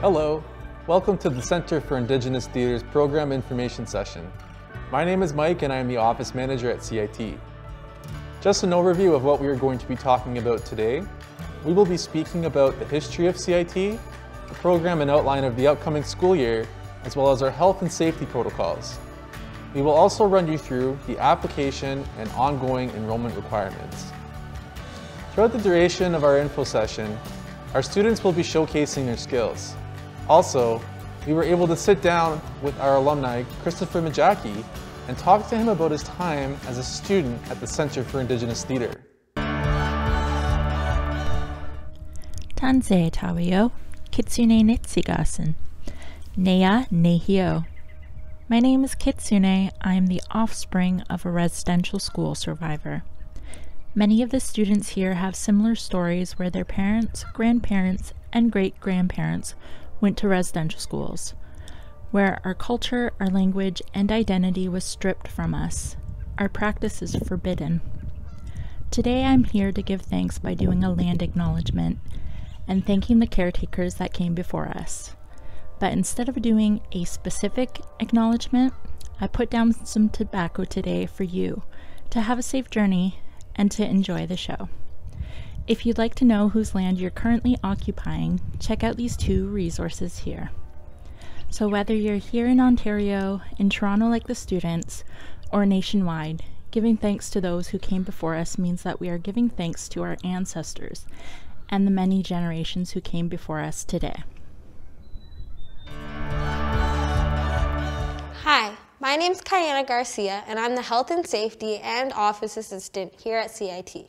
Hello, welcome to the Center for Indigenous Theatre's program information session. My name is Mike and I am the office manager at CIT. Just an overview of what we are going to be talking about today. We will be speaking about the history of CIT, the program and outline of the upcoming school year, as well as our health and safety protocols. We will also run you through the application and ongoing enrollment requirements. Throughout the duration of our info session, our students will be showcasing their skills. Also, we were able to sit down with our alumni, Christopher Majaki, and talk to him about his time as a student at the Center for Indigenous Theatre. Tanze Tawio, Kitsune Nitsigasen, Nea Nehio. My name is Kitsune. I am the offspring of a residential school survivor. Many of the students here have similar stories where their parents, grandparents, and great grandparents went to residential schools, where our culture, our language, and identity was stripped from us. Our practice is forbidden. Today I'm here to give thanks by doing a land acknowledgement and thanking the caretakers that came before us. But instead of doing a specific acknowledgement, I put down some tobacco today for you to have a safe journey and to enjoy the show. If you'd like to know whose land you're currently occupying, check out these two resources here. So, whether you're here in Ontario, in Toronto like the students, or nationwide, giving thanks to those who came before us means that we are giving thanks to our ancestors and the many generations who came before us today. Hi, my name is Kyana Garcia, and I'm the Health and Safety and Office Assistant here at CIT.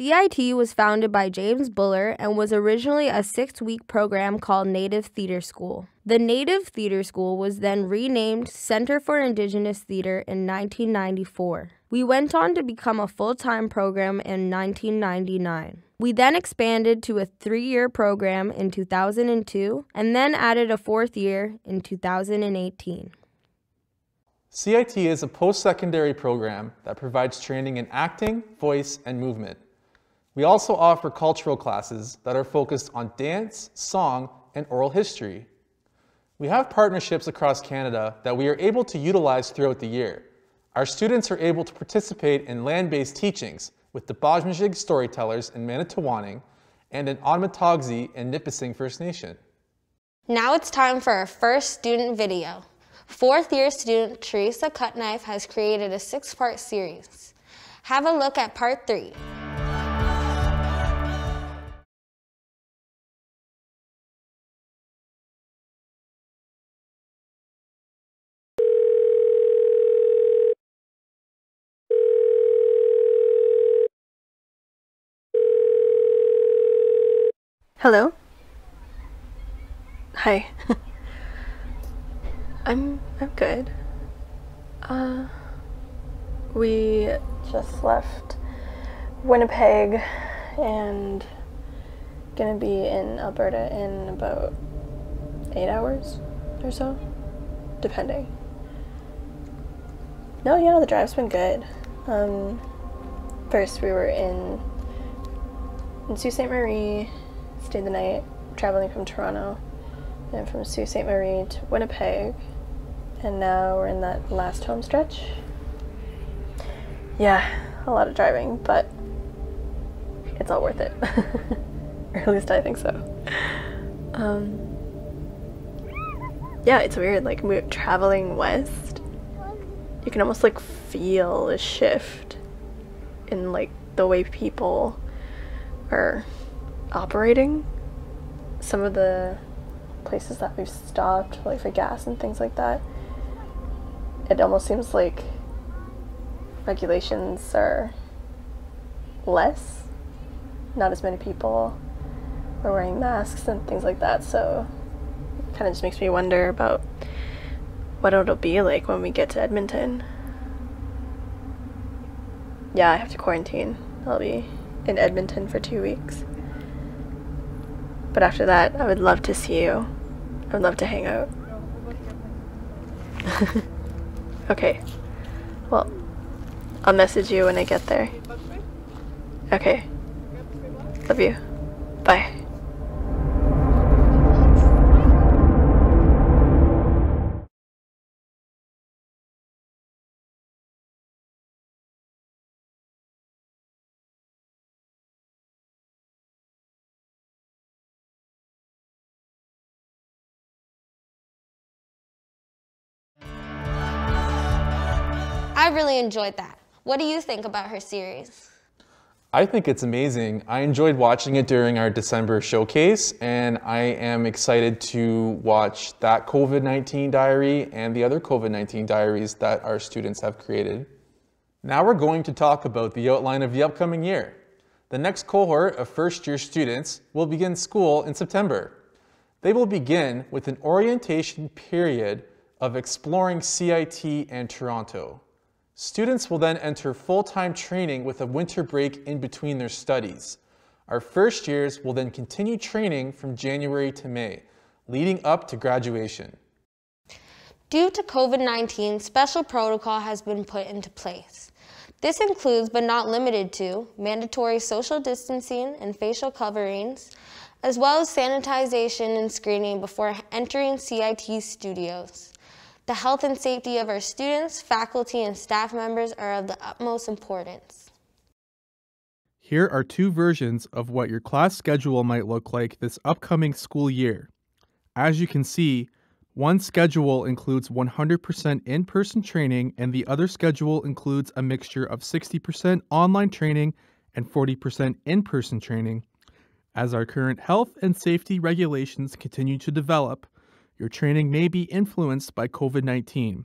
CIT was founded by James Buller and was originally a six week program called Native Theater School. The Native Theater School was then renamed Center for Indigenous Theater in 1994. We went on to become a full time program in 1999. We then expanded to a three year program in 2002 and then added a fourth year in 2018. CIT is a post-secondary program that provides training in acting, voice, and movement. We also offer cultural classes that are focused on dance, song, and oral history. We have partnerships across Canada that we are able to utilize throughout the year. Our students are able to participate in land-based teachings with the Debajehmujig storytellers in Manitowaning and in Onmatogzee and Nipissing First Nation. Now it's time for our first student video. Fourth year student Teresa Cutknife has created a six part series. Have a look at part three. Hello? Hi. I'm I'm good. Uh we just left Winnipeg and gonna be in Alberta in about eight hours or so. Depending. No, yeah, the drive's been good. Um first we were in in Sault Ste. Marie, stayed the night, traveling from Toronto and from Sault Ste. Marie to Winnipeg, and now we're in that last home stretch. Yeah, a lot of driving, but it's all worth it. or at least I think so. Um, yeah, it's weird, like traveling west, you can almost like feel a shift in like the way people are operating. Some of the places that we've stopped, like for gas and things like that, it almost seems like regulations are less. Not as many people are wearing masks and things like that, so it kind of just makes me wonder about what it'll be like when we get to Edmonton. Yeah, I have to quarantine. I'll be in Edmonton for two weeks. But after that, I would love to see you. I would love to hang out. okay. Well, I'll message you when I get there. Okay. Love you. Bye. I really enjoyed that. What do you think about her series? I think it's amazing. I enjoyed watching it during our December showcase, and I am excited to watch that COVID 19 diary and the other COVID 19 diaries that our students have created. Now we're going to talk about the outline of the upcoming year. The next cohort of first year students will begin school in September. They will begin with an orientation period of exploring CIT and Toronto. Students will then enter full-time training with a winter break in between their studies. Our first years will then continue training from January to May, leading up to graduation. Due to COVID-19, special protocol has been put into place. This includes, but not limited to, mandatory social distancing and facial coverings, as well as sanitization and screening before entering CIT studios. The health and safety of our students, faculty, and staff members are of the utmost importance. Here are two versions of what your class schedule might look like this upcoming school year. As you can see, one schedule includes 100% in person training, and the other schedule includes a mixture of 60% online training and 40% in person training. As our current health and safety regulations continue to develop, your training may be influenced by COVID 19.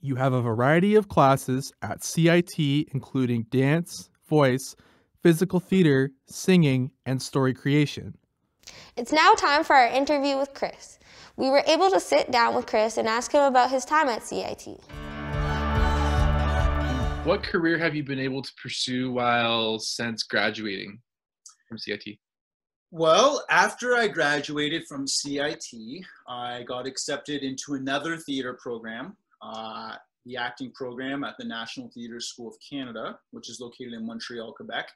You have a variety of classes at CIT, including dance, voice, physical theater, singing, and story creation. It's now time for our interview with Chris. We were able to sit down with Chris and ask him about his time at CIT. What career have you been able to pursue while since graduating from CIT? Well, after I graduated from CIT, I got accepted into another theater program, uh, the acting program at the National Theatre School of Canada, which is located in Montreal, Quebec.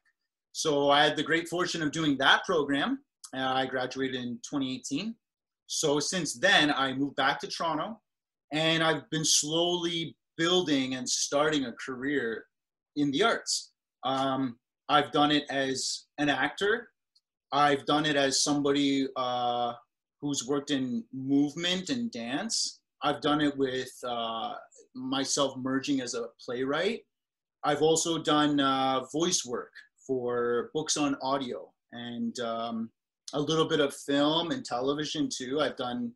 So I had the great fortune of doing that program. Uh, I graduated in 2018. So since then, I moved back to Toronto and I've been slowly building and starting a career in the arts. Um, I've done it as an actor I've done it as somebody uh, who's worked in movement and dance. I've done it with uh, myself merging as a playwright. I've also done uh, voice work for books on audio and um, a little bit of film and television too. I've done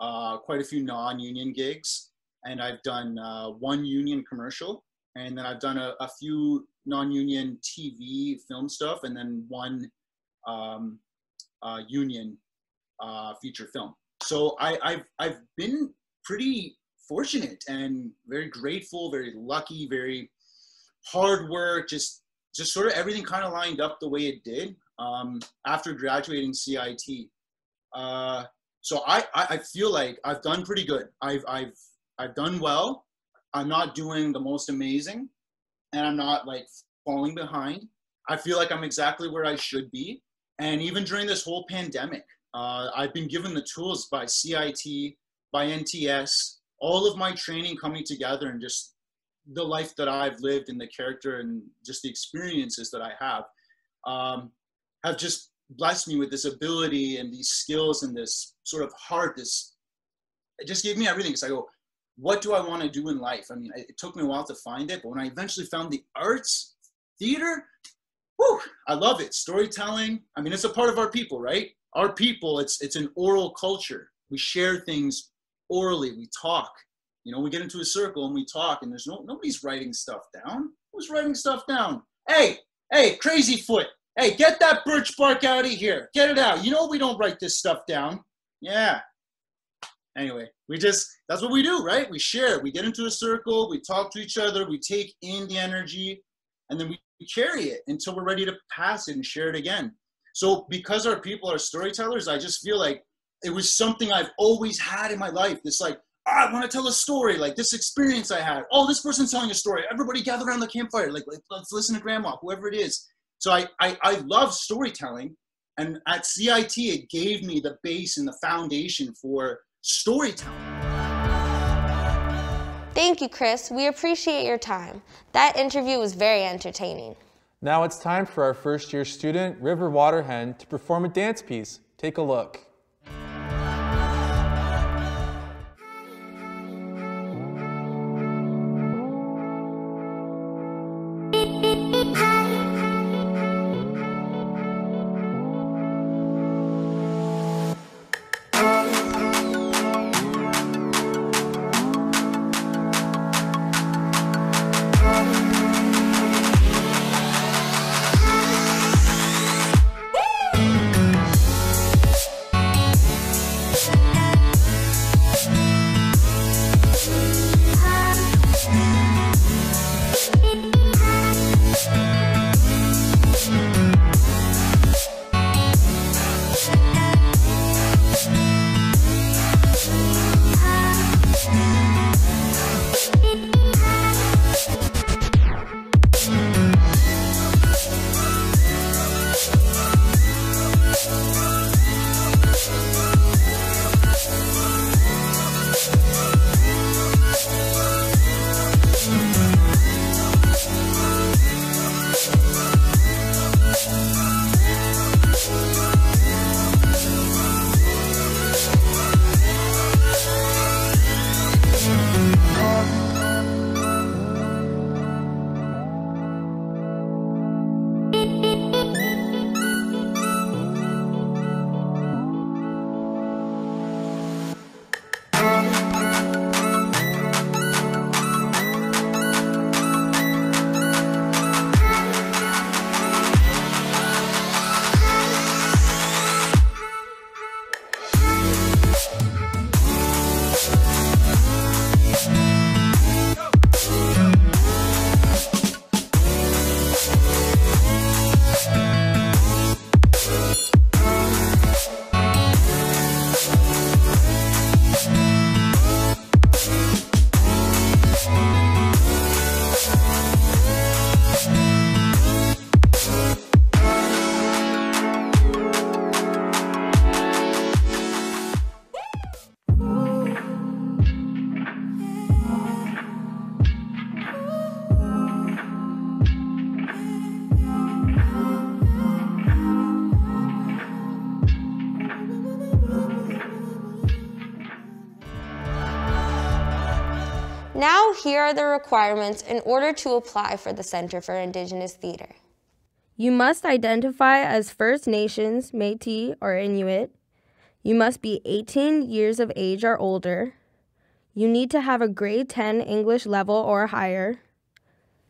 uh, quite a few non-union gigs and I've done uh, one union commercial and then I've done a, a few non-union TV film stuff and then one um, uh, union uh, feature film. So I, I've, I've been pretty fortunate and very grateful, very lucky, very hard work, just, just sort of everything kind of lined up the way it did um, after graduating CIT. Uh, so I, I feel like I've done pretty good. I've, I've, I've done well. I'm not doing the most amazing and I'm not like falling behind. I feel like I'm exactly where I should be. And even during this whole pandemic, uh, I've been given the tools by CIT, by NTS, all of my training coming together and just the life that I've lived and the character and just the experiences that I have um, have just blessed me with this ability and these skills and this sort of heart. This it just gave me everything. So I go, what do I want to do in life? I mean, it took me a while to find it, but when I eventually found the arts, theater, whew, I love it. Storytelling. I mean, it's a part of our people, right? Our people, it's it's an oral culture. We share things orally. We talk. You know, we get into a circle and we talk, and there's no nobody's writing stuff down. Who's writing stuff down? Hey, hey, crazy foot. Hey, get that birch bark out of here. Get it out. You know we don't write this stuff down. Yeah. Anyway, we just that's what we do, right? We share. We get into a circle, we talk to each other, we take in the energy, and then we carry it until we're ready to pass it and share it again. So because our people are storytellers, I just feel like it was something I've always had in my life. This like, oh, I want to tell a story, like this experience I had. Oh, this person's telling a story. Everybody gather around the campfire, like, like let's listen to grandma, whoever it is. So I, I, I love storytelling. And at CIT, it gave me the base and the foundation for storytelling. Thank you, Chris. We appreciate your time. That interview was very entertaining. Now it's time for our first year student, River Waterhen, to perform a dance piece. Take a look. Now, here are the requirements in order to apply for the Center for Indigenous Theatre. You must identify as First Nations, Metis, or Inuit. You must be 18 years of age or older. You need to have a grade 10 English level or higher.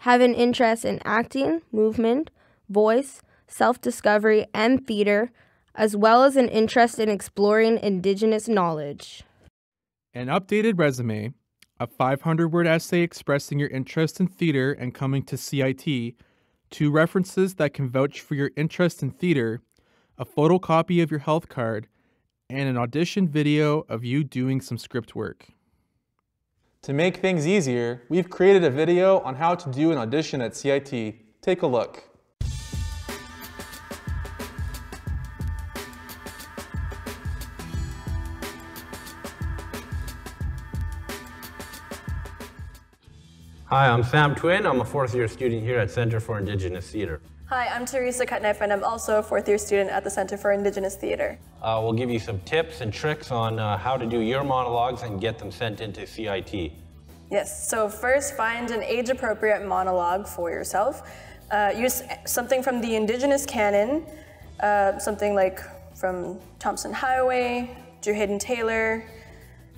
Have an interest in acting, movement, voice, self discovery, and theater, as well as an interest in exploring Indigenous knowledge. An updated resume, a 500 word essay expressing your interest in theater and coming to CIT two references that can vouch for your interest in theater, a photocopy of your health card, and an audition video of you doing some script work. To make things easier, we've created a video on how to do an audition at CIT. Take a look. Hi, I'm Sam Twin. I'm a fourth year student here at Center for Indigenous Theatre. Hi, I'm Teresa Cutknife, and I'm also a fourth year student at the Center for Indigenous Theatre. Uh, we'll give you some tips and tricks on uh, how to do your monologues and get them sent into CIT. Yes, so first find an age appropriate monologue for yourself. Uh, use something from the Indigenous canon, uh, something like from Tomson Highway, Drew Hayden Taylor,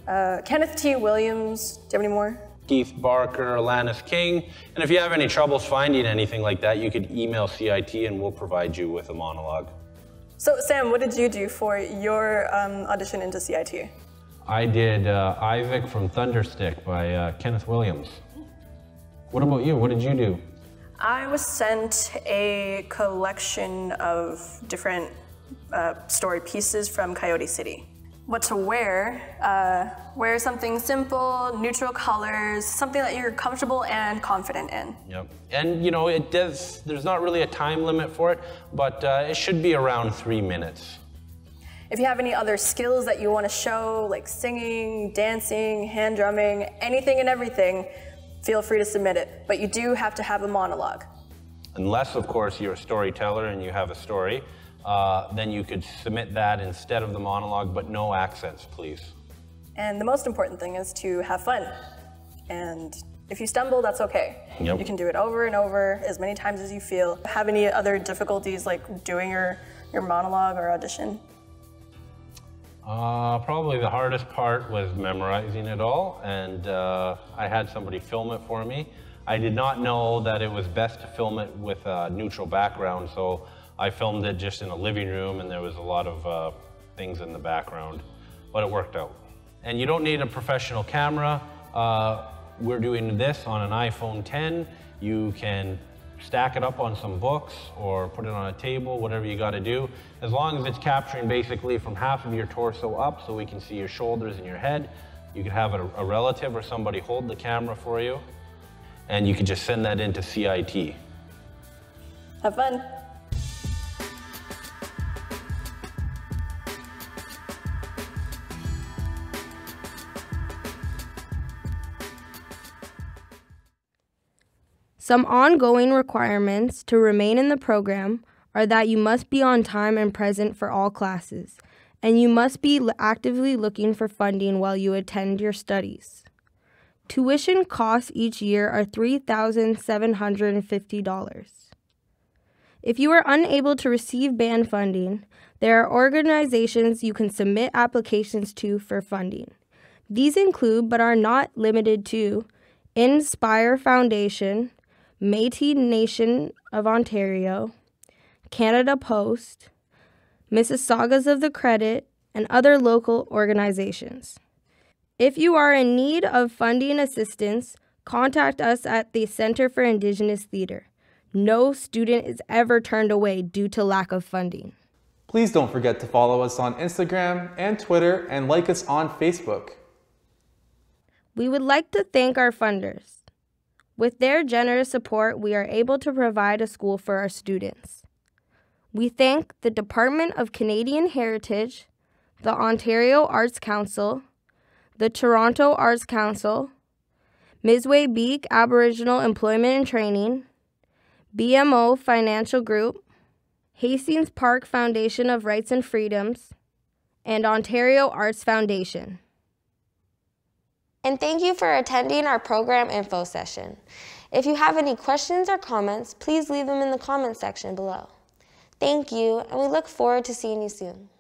uh, Kenneth T. Williams. Do you have any more? Keith Barker, Alanis King. And if you have any troubles finding anything like that, you could email CIT and we'll provide you with a monologue. So, Sam, what did you do for your um, audition into CIT? I did uh, Isaac from Thunderstick by uh, Kenneth Williams. What about you? What did you do? I was sent a collection of different uh, story pieces from Coyote City what to wear. Uh, wear something simple, neutral colors, something that you're comfortable and confident in. Yep. And you know, it does, there's not really a time limit for it, but uh, it should be around three minutes. If you have any other skills that you want to show, like singing, dancing, hand drumming, anything and everything, feel free to submit it. But you do have to have a monologue. Unless, of course, you're a storyteller and you have a story. Uh, then you could submit that instead of the monologue, but no accents, please. And the most important thing is to have fun. And if you stumble, that's okay. Yep. You can do it over and over as many times as you feel. Have any other difficulties like doing your, your monologue or audition? Uh, probably the hardest part was memorizing it all, and uh, I had somebody film it for me. I did not know that it was best to film it with a neutral background, so I filmed it just in a living room and there was a lot of uh, things in the background, but it worked out. And you don't need a professional camera. Uh, we're doing this on an iPhone 10. You can stack it up on some books or put it on a table, whatever you gotta do. As long as it's capturing basically from half of your torso up so we can see your shoulders and your head. You could have a, a relative or somebody hold the camera for you and you can just send that into CIT. Have fun. Some ongoing requirements to remain in the program are that you must be on time and present for all classes, and you must be actively looking for funding while you attend your studies. Tuition costs each year are $3,750. If you are unable to receive band funding, there are organizations you can submit applications to for funding. These include, but are not limited to, Inspire Foundation, Métis Nation of Ontario, Canada Post, Mississaugas of the Credit, and other local organizations. If you are in need of funding assistance, contact us at the Center for Indigenous Theatre. No student is ever turned away due to lack of funding. Please don't forget to follow us on Instagram and Twitter and like us on Facebook. We would like to thank our funders. With their generous support, we are able to provide a school for our students. We thank the Department of Canadian Heritage, the Ontario Arts Council, the Toronto Arts Council, Miziwe Biik Aboriginal Employment and Training, BMO Financial Group, Hastings Park Foundation of Rights and Freedoms, and Ontario Arts Foundation. And thank you for attending our program info session. If you have any questions or comments, please leave them in the comments section below. Thank you, and we look forward to seeing you soon.